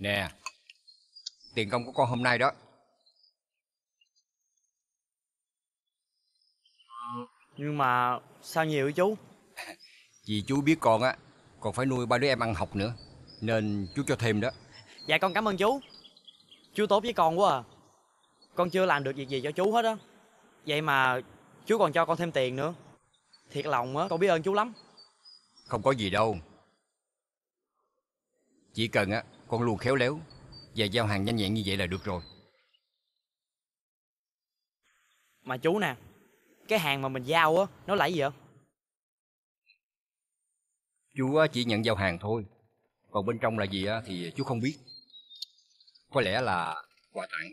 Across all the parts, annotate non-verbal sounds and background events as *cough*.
Nè, tiền công của con hôm nay đó. Nhưng mà sao nhiều vậy chú? *laughs* Vì chú biết con á, còn phải nuôi ba đứa em ăn học nữa. Nên chú cho thêm đó. Dạ con cảm ơn chú Chú tốt với con quá à Con chưa làm được việc gì cho chú hết á Vậy mà chú còn cho con thêm tiền nữa Thiệt lòng á, con biết ơn chú lắm Không có gì đâu. Chỉ cần á, con luôn khéo léo và giao hàng nhanh nhẹn như vậy là được rồi. Mà chú nè Cái hàng mà mình giao á, nó là gì vậy? Chú chỉ nhận giao hàng thôi. Còn bên trong là gì á, thì chú không biết. Có lẽ là quà tặng.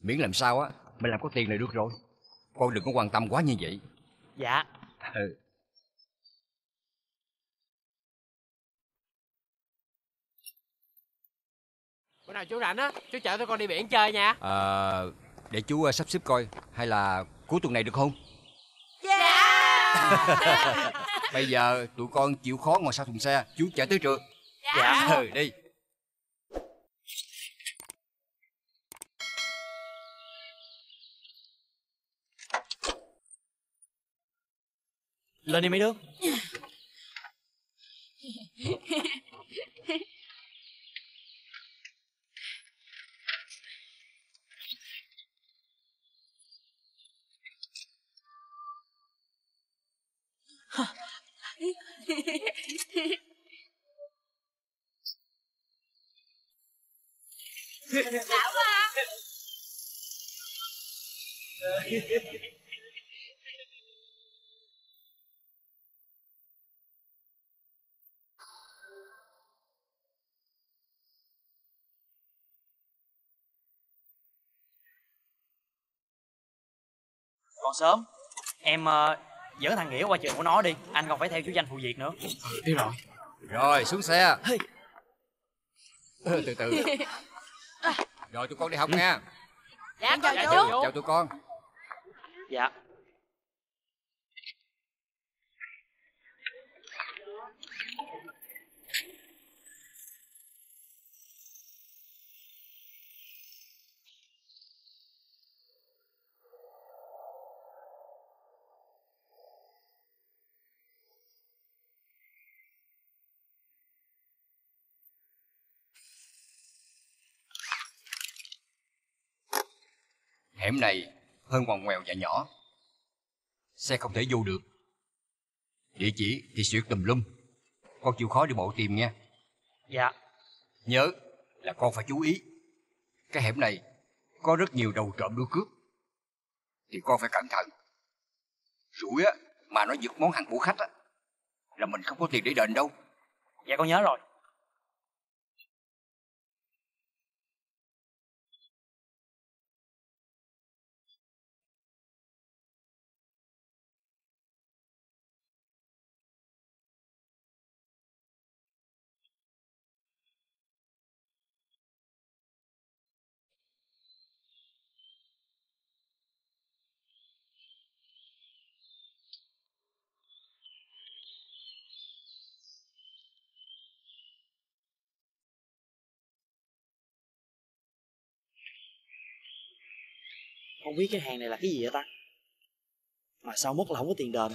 Miễn làm sao á, mình làm có tiền là được rồi. Con đừng có quan tâm quá như vậy. Dạ Ừ. Bữa nào chú rảnh á, chú chở tụi con đi biển chơi nha. À, để chú ờ, sắp xếp coi hay là cuối tuần này được không? Dạ *laughs* Bây giờ tụi con chịu khó ngồi sau thùng xe, chú chở tới trường. Dạ Ừ, đi. Lên đi mấy đứa *laughs* Đã quá Còn sớm. Em uh, dẫn thằng Nghĩa qua trường của nó đi Anh còn phải theo chú danh phụ việc nữa Đi rồi. Rồi, xuống xe. Ừ, từ từ. Rồi tụi con đi học nha. Dạ chào Dạ, chú chào chú. Chào tụi con. Dạ Hẻm này hơi ngoằn ngoèo và nhỏ. Xe không thể vô được. Địa chỉ thì xuyệt tùm lum. Con chịu khó đi bộ tìm nha. Dạ Nhớ là con phải chú ý. Cái hẻm này có rất nhiều đầu trộm đua cướp. Thì con phải cẩn thận. Rủi á, mà nó giật món hàng của khách á, là mình không có tiền để đền đâu. Dạ con nhớ rồi Không biết cái hàng này là cái gì vậy ta? Mà sao mất là không có tiền đền?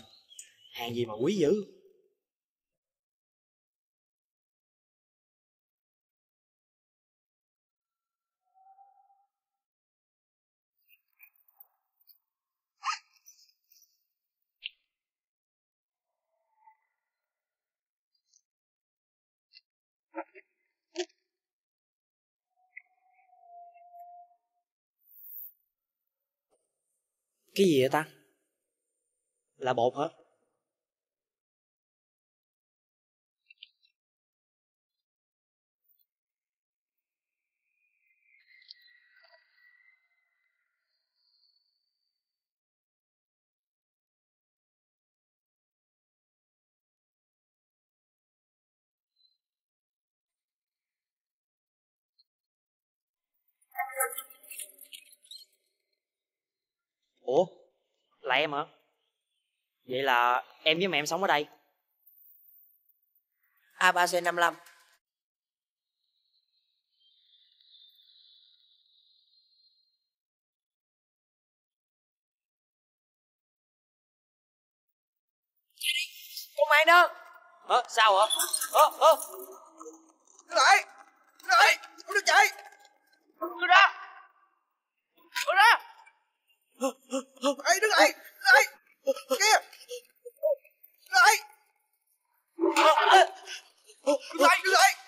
Hàng gì mà quý dữ? Cái gì vậy ta? Là bột hả? ủa? Là em hả? Vậy là em với mẹ em sống ở đây? A ba c 55 con mày đó. Hả sao hả? Hả hả Đưa lại Đưa lại Không được chạy. Đưa ra. Đưa ra. Ê, đứng lại đứng kia đứng lại đứng lại đứng lại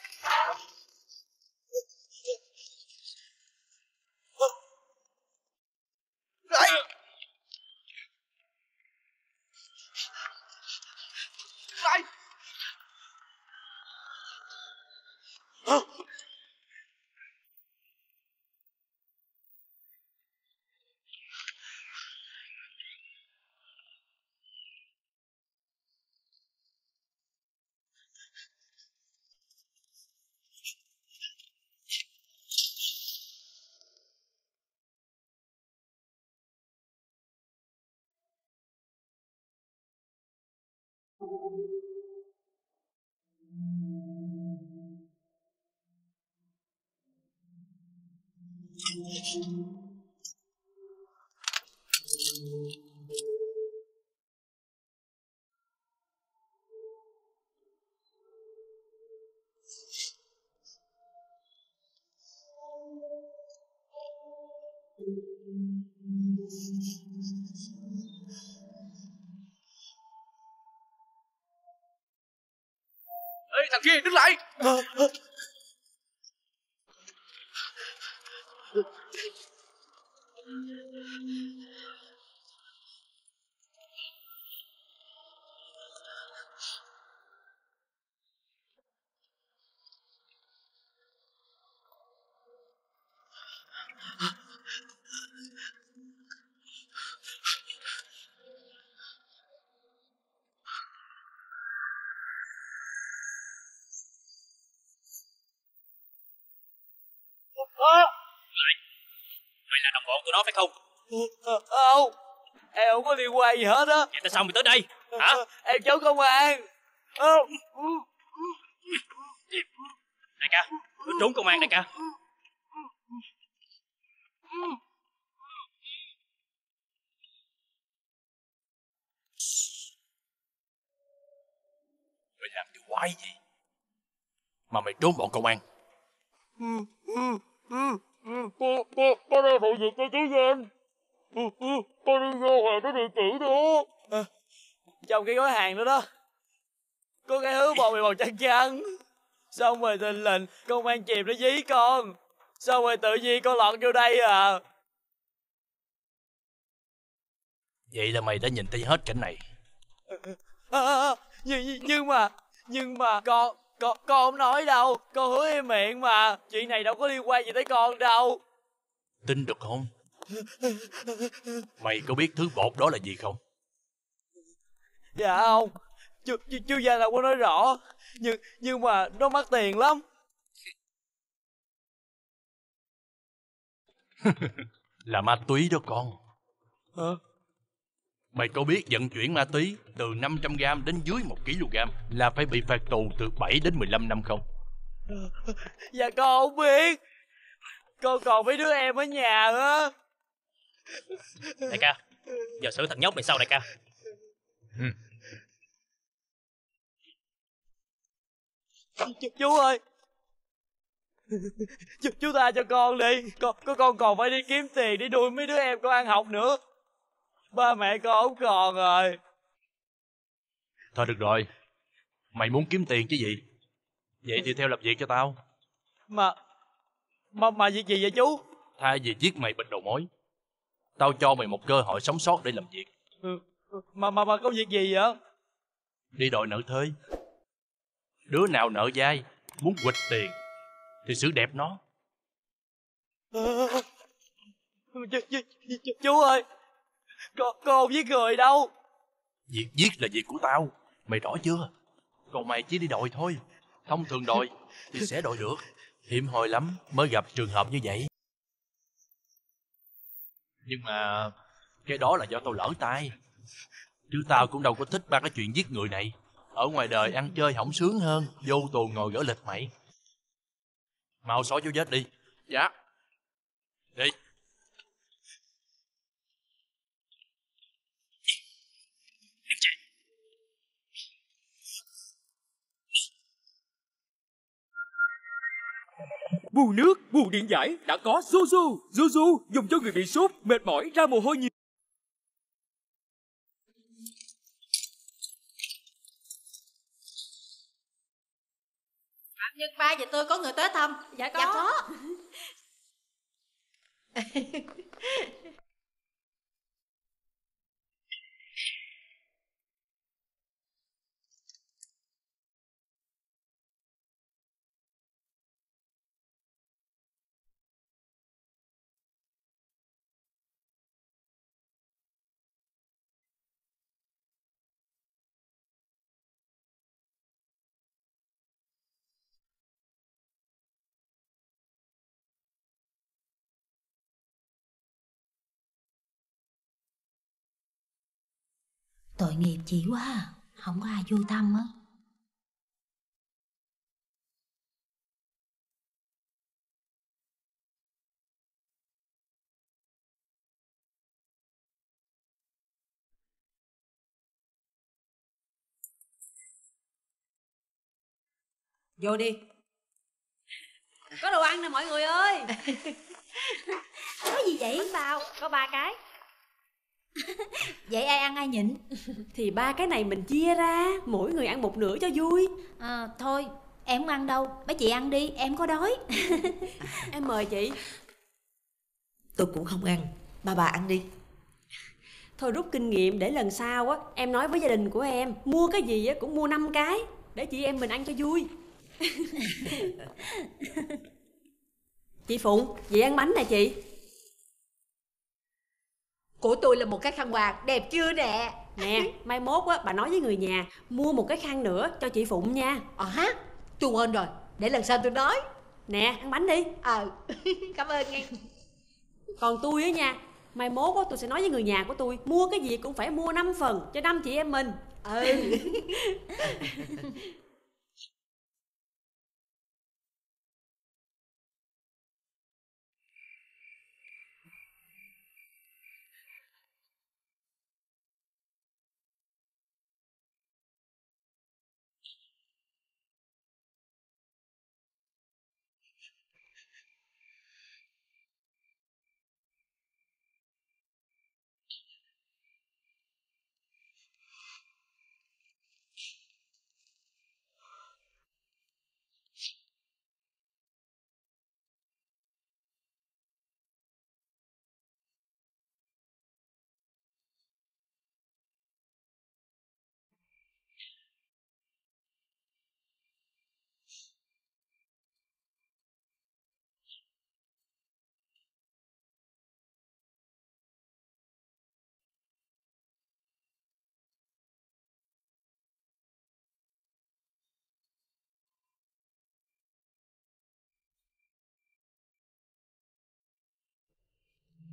Thank you. Ê, thằng kia đứng lại phải không? không em không có liên quan gì hết á Vậy tại sao mày tới đây? Hả? em chống công an không Đại ca, tôi trốn công an đại ca. Mày làm điều quái gì Mà mày trốn bọn công an con con con đang phụ việc cho chú Gen con đi vô hàng cái địa chỉ đó trong cái gói hàng đó đó có cái hứa bò mì bò chăn chăn xong rồi thình lình công an chìm nó dí con xong rồi tự nhiên con lọt vô đây à Vậy là mày đã nhìn thấy hết cảnh này À, nhưng- nhưng mà nhưng mà con con con không nói đâu. Con hứa im miệng mà. Chuyện này đâu có liên quan gì tới con đâu. Tin được không? Mày có biết thứ bột đó là gì không? Dạ không. Chú chú, chú già đâu có nói rõ. Nhưng nhưng mà nó mắc tiền lắm. *laughs* Là ma túy đó con. Hả Mày có biết vận chuyển ma túy từ 500g đến dưới 1kg là phải bị phạt tù từ 7 đến 15 năm không? dạ con không biết. Con còn mấy đứa em ở nhà á. Đại ca, giờ xử thằng nhóc này sao đại ca? chú, chú ơi. Chú, chú tha cho con đi. Con con con còn phải đi kiếm tiền để nuôi mấy đứa em con ăn học nữa ba mẹ con không còn rồi. Thôi được rồi. Mày muốn kiếm tiền chứ gì? Vậy thì theo lập việc cho tao. Mà mà mà việc gì vậy chú? Thay vì giết mày bịt đầu mối Tao cho mày một cơ hội sống sót để làm việc. Ừ, mà mà mà công việc gì vậy? Đi đòi nợ thuê Đứa nào nợ dai Muốn quỵt tiền Thì xử đẹp nó. Chú, chú, chú, chú ơi con không giết người đâu. Việc giết là việc của tao. Mày rõ chưa? Còn mày chỉ đi đòi thôi. Thông thường đòi Thì sẽ đòi được. Hiểm hoi lắm mới gặp trường hợp như vậy. Nhưng mà Cái đó là do tao lỡ tay. Chứ tao cũng đâu có thích ba cái chuyện giết người này. Ở ngoài đời ăn chơi hỏng sướng hơn Vô tù ngồi gỡ lịch mày. Mau xóa dấu vết đi. Dạ. Đi bù nước, bù điện giải đã có Zuzu. Zuzu dùng cho người bị sốt, mệt mỏi, ra mồ hôi nhiều. Phạm Nhân ba và tôi có người tới thăm. Dạ có. Dạ có. *laughs* Tội nghiệp chị quá à. Không có ai vui tâm á Vô đi. Có đồ ăn nè mọi người ơi. *laughs* Có gì vậy? Bánh bao, có ba cái. *laughs* Vậy ai ăn ai nhịn? *laughs* Thì ba cái này mình chia ra Mỗi người ăn một nửa cho vui. À, Thôi em không ăn đâu. Mấy chị ăn đi em có đói. *laughs* Em mời chị. Tôi cũng không ăn. Ba bà ăn đi. Thôi rút kinh nghiệm để lần sau á Em nói với gia đình của em Mua cái gì á cũng mua 5 cái Để chị em mình ăn cho vui. Chị Phụng Vậy ăn bánh nè chị Của tôi là một cái khăn quàng đẹp chưa nè. Nè mai mốt á bà nói với người nhà Mua một cái khăn nữa cho chị Phụng nha Ờ ha, tôi quên rồi. Để lần sau tôi nói. Nè ăn bánh đi Ờ, *laughs* cảm ơn nghe. Còn tôi á nha Mai mốt á tôi sẽ nói với người nhà của tôi Mua cái gì cũng phải mua 5 phần cho năm chị em mình Ừ. *laughs*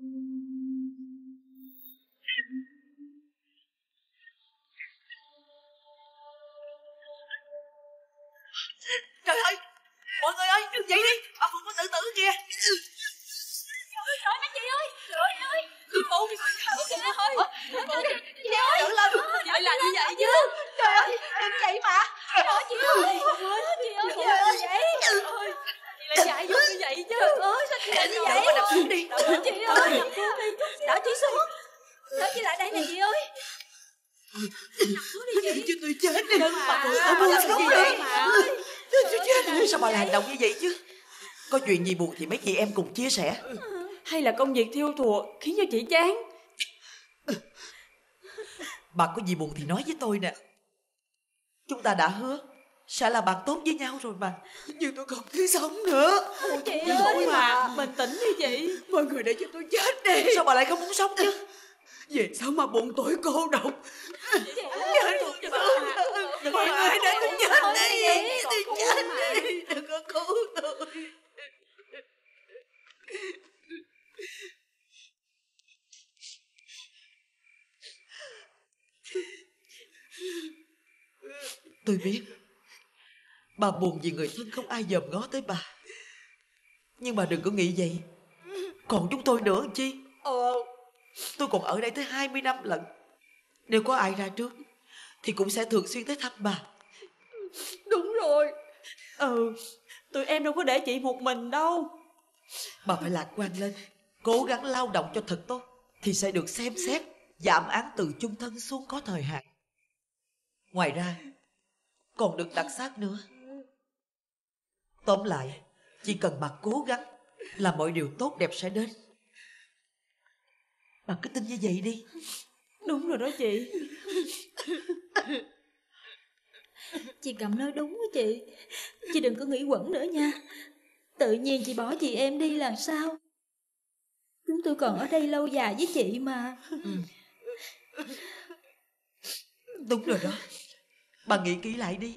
Trời ơi Mọi người ơi đừng dậy đi Bà Phượng có tự tử kìa Trời ơi mấy chị ơi Trời ơi Chị Phượng Chị ơi Chị ơi Tự lên Vậy là như vậy chứ Trời ơi đừng vậy mà Trời ơi chị ơi Chị ơi chị ơi vậy Trời ơi Đỡ, nằm xuống đi chị ơi đỡ chị xuống. Đỡ chị lại đây nè chị ơi. Nằm xuống đi chị chứ tôi chết đi. Đừng mà. Tôi không làm vậy đi. Mà tôi chết sao bà lại hành động như vậy chứ? Có chuyện gì buồn thì mấy chị em cùng chia sẻ. Hay là công việc thiêu thùa khiến cho chị chán? Bà có gì buồn thì nói với tôi nè. Chúng ta đã hứa sẽ là bạn tốt với nhau rồi mà. Nhưng tôi không thể sống nữa. Chị Chị ơi mà. bình tĩnh đi chị mọi người để cho tôi chết đi. Sao bà lại không muốn sống chứ? Về sao mà buồn tuổi cô độc. Mọi người để tôi chết đi. tôi chết đi. Đừng có cứu tôi. Tôi biết bà buồn vì người thân không ai dòm ngó tới bà. Nhưng bà đừng có nghĩ vậy. Còn chúng tôi nữa chi? Ờ tôi còn ở đây tới 20 năm lận. Nếu có ai ra trước thì cũng sẽ thường xuyên tới thăm bà. Đúng rồi. Ừ. Tụi em đâu có để chị một mình đâu. Bà phải lạc quan lên cố gắng lao động cho thật tốt thì sẽ được xem xét giảm án từ chung thân xuống có thời hạn. Ngoài ra còn được đặc xác nữa tóm lại chỉ cần bà cố gắng là mọi điều tốt đẹp sẽ đến. Bà cứ tin như vậy đi. Đúng rồi đó chị. Chị Cẩm nói đúng đó chị. Chị đừng có nghĩ quẩn nữa nha. Tự nhiên chị bỏ chị em đi là sao? Chúng tôi còn ở đây lâu dài với chị mà. Đúng rồi đó. Bà nghĩ kỹ lại đi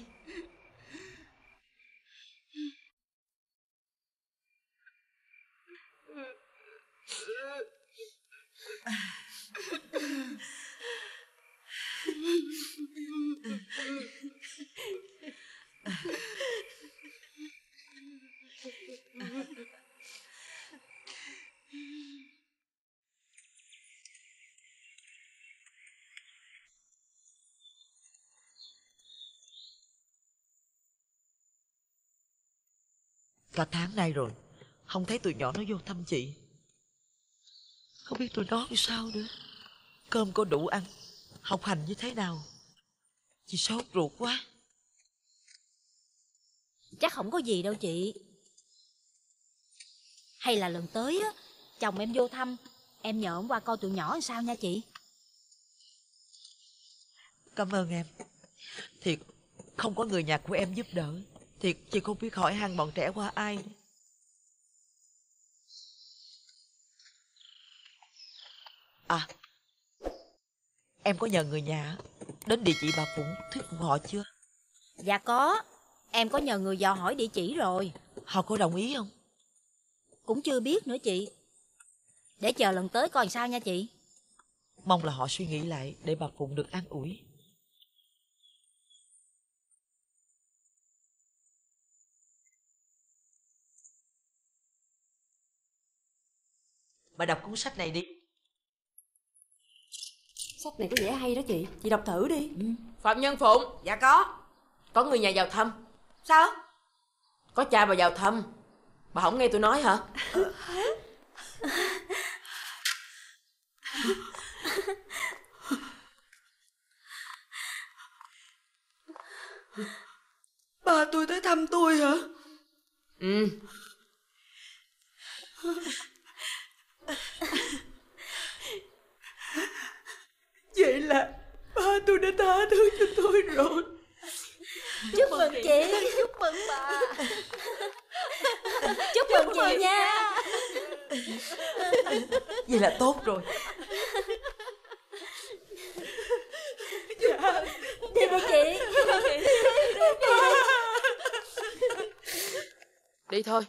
Cả tháng nay rồi. Không thấy tụi nhỏ nó vô thăm chị. Không biết tụi nó làm sao nữa. Cơm có đủ ăn. Học hành như thế nào? Chị sốt ruột quá. Chắc không có gì đâu chị. Hay là lần tới á Chồng em vô thăm Em nhờ ông qua coi tụi nhỏ làm sao nha chị. Cảm ơn em. Thiệt không có người nhà của em giúp đỡ. Thiệt chị không biết hỏi han bọn trẻ qua ai. nữa. À Em có nhờ người nhà Đến địa chỉ bà Phụng thuyết phục họ chưa? Dạ có Em có nhờ người dò hỏi địa chỉ rồi. Họ có đồng ý không? Cũng chưa biết nữa chị. Để chờ lần tới coi sao nha chị. Mong là họ suy nghĩ lại Để bà Phụng được an ủi. Bà đọc cuốn sách này đi sách này có vẻ hay đó chị. Chị đọc thử đi. Phạm Nhân Phụng. Dạ có. Có người nhà vào thăm. Sao? Có cha bà vào thăm. Bà không nghe tôi nói hả? Ba tôi tới thăm tôi hả? Ừ Vậy là ba tôi đã tha thứ cho tôi rồi. Chúc mừng chị. Chúc mừng bà. *laughs* Chúc mừng chị nha. Vậy là tốt rồi. Đi đi chị. Đi thôi